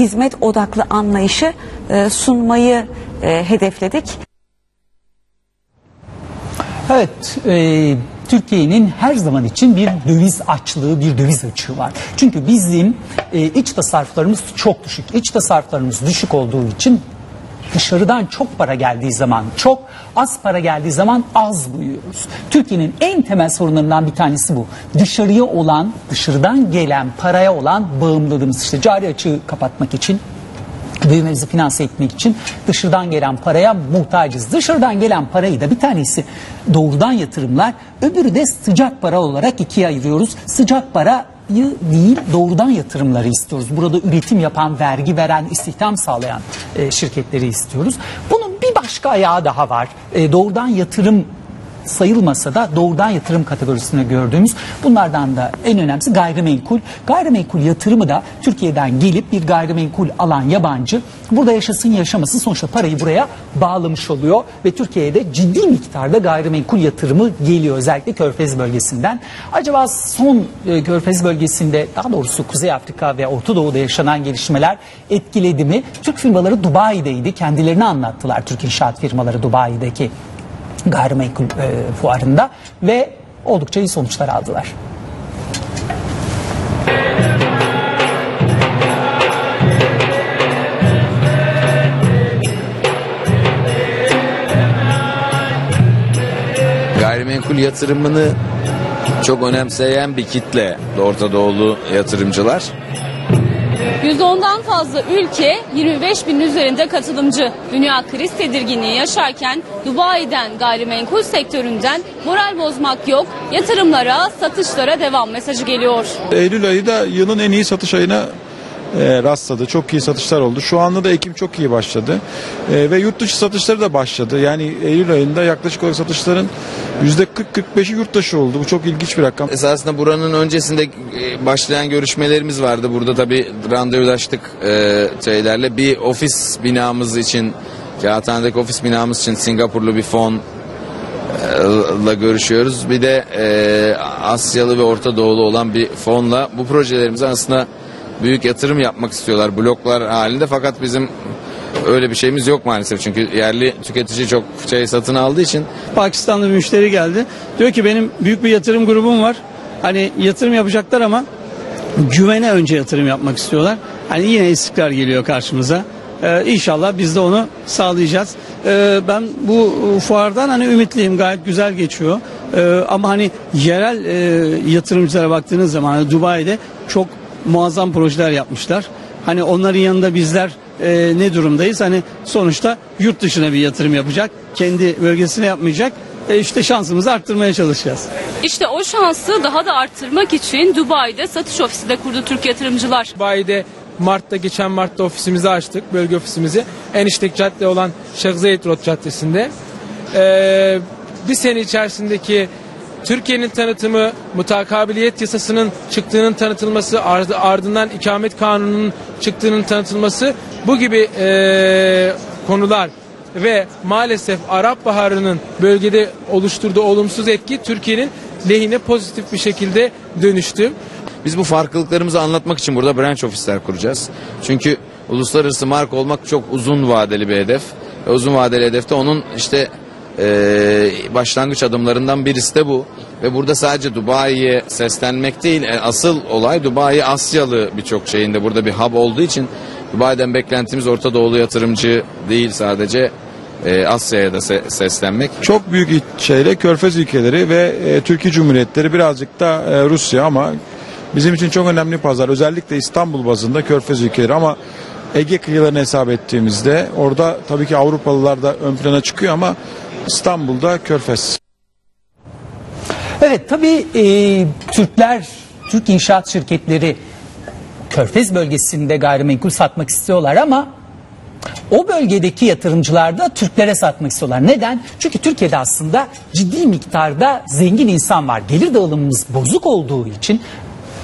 hizmet odaklı anlayışı e, sunmayı e, hedefledik. Evet, e, Türkiye'nin her zaman için bir döviz açlığı, bir döviz açığı var. Çünkü bizim e, iç tasarruflarımız çok düşük. İç tasarruflarımız düşük olduğu için dışarıdan çok para geldiği zaman çok, az para geldiği zaman az buyuyoruz. Türkiye'nin en temel sorunlarından bir tanesi bu. Dışarıya olan, dışarıdan gelen paraya olan bağımlılığımız. işte cari açığı kapatmak için büyümemizi finanse etmek için dışarıdan gelen paraya muhtacız. Dışarıdan gelen parayı da bir tanesi doğrudan yatırımlar, öbürü de sıcak para olarak ikiye ayırıyoruz. Sıcak para değil doğrudan yatırımları istiyoruz. Burada üretim yapan, vergi veren, istihdam sağlayan e, şirketleri istiyoruz. Bunun bir başka ayağı daha var. E, doğrudan yatırım sayılmasa da doğrudan yatırım kategorisine gördüğümüz bunlardan da en önemlisi gayrimenkul. Gayrimenkul yatırımı da Türkiye'den gelip bir gayrimenkul alan yabancı burada yaşasın yaşamasın sonuçta parayı buraya bağlamış oluyor ve Türkiye'de ciddi miktarda gayrimenkul yatırımı geliyor özellikle Körfez bölgesinden. Acaba son e, Körfez bölgesinde daha doğrusu Kuzey Afrika ve Orta Doğu'da yaşanan gelişmeler etkiledi mi? Türk firmaları Dubai'deydi. Kendilerini anlattılar Türk inşaat firmaları Dubai'deki gayrimenkul e, fuarında ve oldukça iyi sonuçlar aldılar. Gayrimenkul yatırımını çok önemseyen bir kitle Orta Doğulu yatırımcılar. %10'dan fazla ülke 25 bin üzerinde katılımcı. Dünya kriz tedirginliği yaşarken Dubai'den gayrimenkul sektöründen moral bozmak yok, yatırımlara, satışlara devam mesajı geliyor. Eylül ayı da yılın en iyi satış ayına e, rastladı. Çok iyi satışlar oldu. Şu anda da Ekim çok iyi başladı. E, ve yurt dışı satışları da başladı. Yani Eylül ayında yaklaşık olarak satışların %40-45'i yurt dışı oldu. Bu çok ilginç bir rakam. Esasında buranın öncesinde e, başlayan görüşmelerimiz vardı. Burada tabii randevulaştık e, şeylerle. Bir ofis binamız için Kağıthane'deki ofis binamız için Singapurlu bir fon ile görüşüyoruz. Bir de e, Asyalı ve Orta Doğulu olan bir fonla bu projelerimizi aslında büyük yatırım yapmak istiyorlar bloklar halinde fakat bizim öyle bir şeyimiz yok maalesef çünkü yerli tüketici çok şey satın aldığı için. Pakistanlı bir müşteri geldi. Diyor ki benim büyük bir yatırım grubum var. Hani yatırım yapacaklar ama güvene önce yatırım yapmak istiyorlar. Hani yine istikrar geliyor karşımıza. Ee, inşallah biz de onu sağlayacağız. Ee, ben bu fuardan hani ümitliyim gayet güzel geçiyor. Ee, ama hani yerel e, yatırımcılara baktığınız zaman hani Dubai'de çok muazzam projeler yapmışlar. Hani onların yanında bizler e, ne durumdayız? Hani sonuçta yurt dışına bir yatırım yapacak. Kendi bölgesine yapmayacak. E işte şansımızı arttırmaya çalışacağız. İşte o şansı daha da arttırmak için Dubai'de satış ofisi de kurdu Türk yatırımcılar. Dubai'de Mart'ta geçen Mart'ta ofisimizi açtık. Bölge ofisimizi. En işlek cadde olan Şeyh Zayed Road Caddesi'nde. Ee, bir sene içerisindeki Türkiye'nin tanıtımı, mutakabiliyet yasasının çıktığının tanıtılması, ardından ikamet kanununun çıktığının tanıtılması bu gibi e, konular ve maalesef Arap Baharı'nın bölgede oluşturduğu olumsuz etki Türkiye'nin lehine pozitif bir şekilde dönüştü. Biz bu farklılıklarımızı anlatmak için burada branch ofisler kuracağız. Çünkü uluslararası marka olmak çok uzun vadeli bir hedef. Ve uzun vadeli hedefte onun işte e, başlangıç adımlarından birisi de bu. Ve burada sadece Dubai'ye seslenmek değil, e, asıl olay Dubai Asyalı birçok şeyinde burada bir hub olduğu için Dubai'den beklentimiz Orta Doğulu yatırımcı değil sadece e, Asya'ya da se- seslenmek. Çok büyük şeyle Körfez ülkeleri ve e, Türkiye Cumhuriyetleri birazcık da e, Rusya ama bizim için çok önemli pazar. Özellikle İstanbul bazında Körfez ülkeleri ama Ege kıyılarını hesap ettiğimizde orada tabii ki Avrupalılar da ön plana çıkıyor ama İstanbul'da Körfez. Evet tabii e, Türkler, Türk inşaat şirketleri Körfez bölgesinde gayrimenkul satmak istiyorlar ama o bölgedeki yatırımcılar da Türklere satmak istiyorlar. Neden? Çünkü Türkiye'de aslında ciddi miktarda zengin insan var. Gelir dağılımımız bozuk olduğu için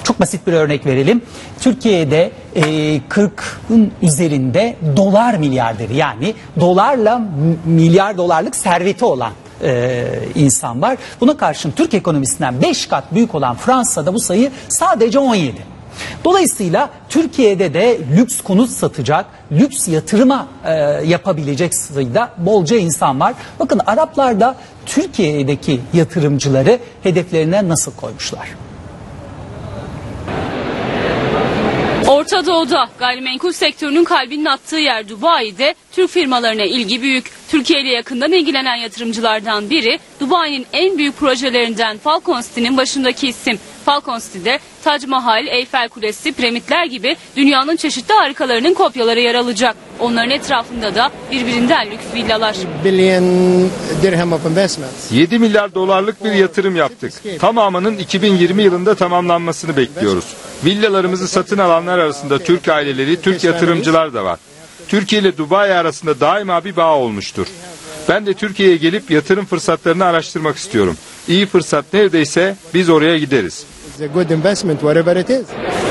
çok basit bir örnek verelim. Türkiye'de e, 40'ın üzerinde dolar milyarderi yani dolarla milyar dolarlık serveti olan e, insan var. Buna karşın Türk ekonomisinden 5 kat büyük olan Fransa'da bu sayı sadece 17. Dolayısıyla Türkiye'de de lüks konut satacak, lüks yatırıma e, yapabilecek sayıda bolca insan var. Bakın Araplar da Türkiye'deki yatırımcıları hedeflerine nasıl koymuşlar? Orta Doğu'da gayrimenkul sektörünün kalbinin attığı yer Dubai'de Türk firmalarına ilgi büyük. Türkiye ile yakından ilgilenen yatırımcılardan biri Dubai'nin en büyük projelerinden Falcon City'nin başındaki isim. Falcon City'de Tac Mahal, Eyfel Kulesi, piramitler gibi dünyanın çeşitli harikalarının kopyaları yer alacak. Onların etrafında da birbirinden lüks villalar. billion dirham of investments. 7 milyar dolarlık bir yatırım yaptık. Tamamının 2020 yılında tamamlanmasını bekliyoruz. Villalarımızı satın alanlar arasında Türk aileleri, Türk yatırımcılar da var. Türkiye ile Dubai arasında daima bir bağ olmuştur. Ben de Türkiye'ye gelip yatırım fırsatlarını araştırmak istiyorum. İyi fırsat neredeyse biz oraya gideriz.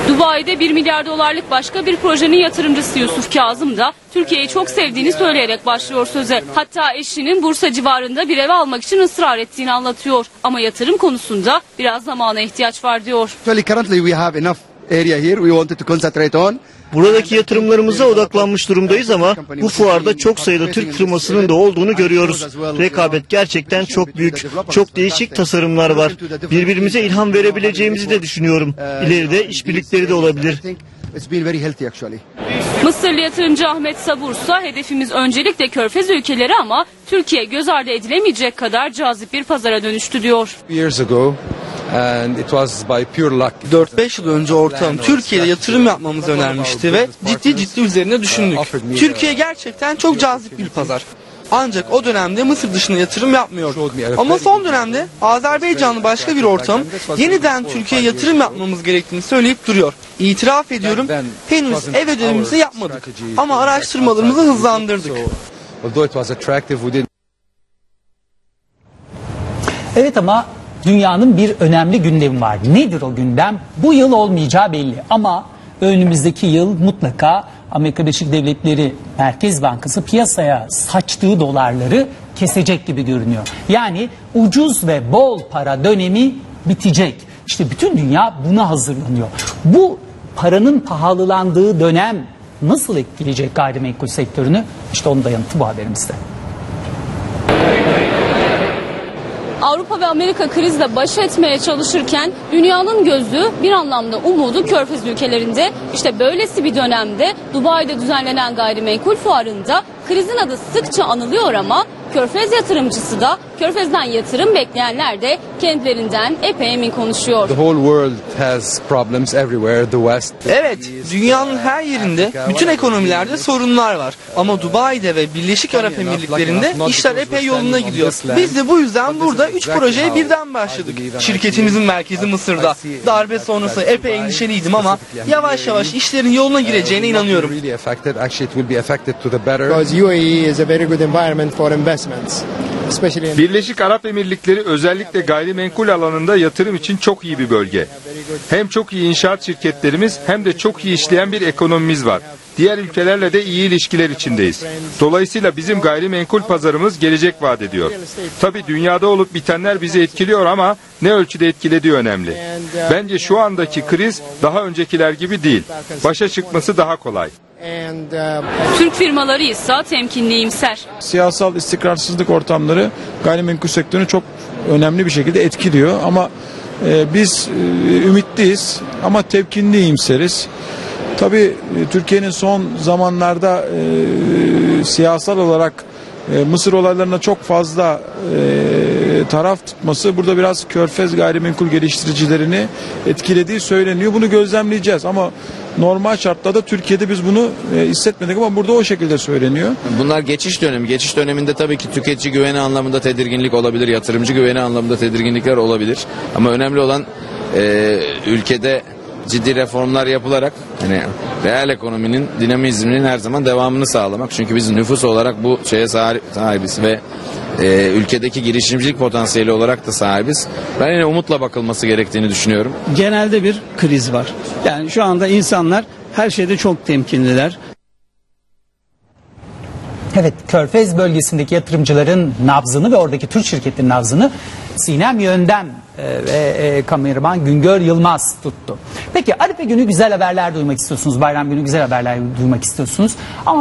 Dubai'de 1 milyar dolarlık başka bir projenin yatırımcısı Yusuf Kazım da Türkiye'yi çok sevdiğini söyleyerek başlıyor söze. Hatta eşinin Bursa civarında bir ev almak için ısrar ettiğini anlatıyor. Ama yatırım konusunda biraz zamana ihtiyaç var diyor. Actually, currently we have enough area here we wanted to concentrate on. Buradaki yatırımlarımıza odaklanmış durumdayız ama bu fuarda çok sayıda Türk firmasının da olduğunu görüyoruz. Rekabet gerçekten çok büyük. Çok değişik tasarımlar var. Birbirimize ilham verebileceğimizi de düşünüyorum. İleride işbirlikleri de olabilir. Mısırlı yatırımcı Ahmet Sabursa hedefimiz öncelikle körfez ülkeleri ama Türkiye göz ardı edilemeyecek kadar cazip bir pazara dönüştü diyor. Years ago and it was by pure luck. 4-5 yıl önce ortağım Türkiye'de yatırım yapmamızı önermişti ve ciddi ciddi üzerine düşündük. Türkiye gerçekten çok cazip bir pazar. Ancak o dönemde Mısır dışında yatırım yapmıyorduk. Ama son dönemde Azerbaycanlı başka bir ortam yeniden Türkiye'ye yatırım yapmamız gerektiğini söyleyip duruyor. İtiraf ediyorum henüz ev ödememizi yapmadık ama araştırmalarımızı hızlandırdık. Although it was attractive, we didn't Evet ama dünyanın bir önemli gündemi var. Nedir o gündem? Bu yıl olmayacağı belli ama önümüzdeki yıl mutlaka Amerika Birleşik Devletleri Merkez Bankası piyasaya saçtığı dolarları kesecek gibi görünüyor. Yani ucuz ve bol para dönemi bitecek. İşte bütün dünya buna hazırlanıyor. Bu paranın pahalılandığı dönem nasıl etkileyecek gayrimenkul sektörünü? İşte onun da yanıtı bu haberimizde. Avrupa ve Amerika krizle baş etmeye çalışırken dünyanın gözü bir anlamda umudu körfez ülkelerinde. İşte böylesi bir dönemde Dubai'de düzenlenen gayrimenkul fuarında krizin adı sıkça anılıyor ama körfez yatırımcısı da körfezden yatırım bekleyenler de kendilerinden epey emin konuşuyor. The whole world has problems everywhere. The West. Evet, dünyanın her yerinde, bütün ekonomilerde sorunlar var. Ama Dubai'de ve Birleşik Arap Emirlikleri'nde işler epey yoluna gidiyor. Biz de bu yüzden burada 3 projeye birden başladık. Şirketimizin merkezi Mısır'da. Darbe sonrası epey endişeliydim ama yavaş yavaş işlerin yoluna gireceğine inanıyorum. Because UAE is a very good environment for investments, Birleşik Arap Emirlikleri özellikle gayrimenkul alanında yatırım için çok iyi bir bölge. Hem çok iyi inşaat şirketlerimiz hem de çok iyi işleyen bir ekonomimiz var. Diğer ülkelerle de iyi ilişkiler içindeyiz. Dolayısıyla bizim gayrimenkul pazarımız gelecek vaat ediyor. Tabi dünyada olup bitenler bizi etkiliyor ama ne ölçüde etkilediği önemli. Bence şu andaki kriz daha öncekiler gibi değil. Başa çıkması daha kolay. Uh, Türk firmaları ise temkinli iyimser. Siyasal istikrarsızlık ortamları gayrimenkul sektörünü çok önemli bir şekilde etkiliyor ama e, biz e, ümitliyiz ama temkinli iyimseriz. Tabii e, Türkiye'nin son zamanlarda e, siyasal olarak e, Mısır olaylarına çok fazla e, taraf tutması burada biraz körfez gayrimenkul geliştiricilerini etkilediği söyleniyor. Bunu gözlemleyeceğiz ama normal şartlarda Türkiye'de biz bunu e, hissetmedik ama burada o şekilde söyleniyor. Bunlar geçiş dönemi. Geçiş döneminde tabii ki tüketici güveni anlamında tedirginlik olabilir, yatırımcı güveni anlamında tedirginlikler olabilir. Ama önemli olan e, ülkede ciddi reformlar yapılarak hani reel ekonominin dinamizminin her zaman devamını sağlamak. Çünkü biz nüfus olarak bu şeye sahibiz ve e, ülkedeki girişimcilik potansiyeli olarak da sahibiz. Ben yine umutla bakılması gerektiğini düşünüyorum. Genelde bir kriz var. Yani şu anda insanlar her şeyde çok temkinliler. Evet, Körfez bölgesindeki yatırımcıların nabzını ve oradaki Türk şirketlerin nabzını Sinem Yöndem e, ve e, kameraman Güngör Yılmaz tuttu. Peki Arife günü güzel haberler duymak istiyorsunuz, bayram günü güzel haberler duymak istiyorsunuz. Ama